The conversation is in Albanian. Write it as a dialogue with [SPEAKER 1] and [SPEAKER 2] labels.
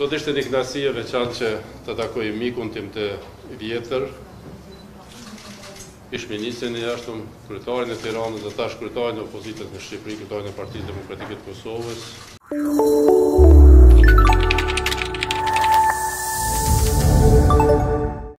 [SPEAKER 1] Sot ishte një knasije veçan që të takoj mikun tim të vjetër, ishë ministrin e jashtëm, kryetarin e Tiranë dhe tash kryetarin e opozitet në Shqipëri, kryetarin e Partitë Demokratikët Kosovës,